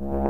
you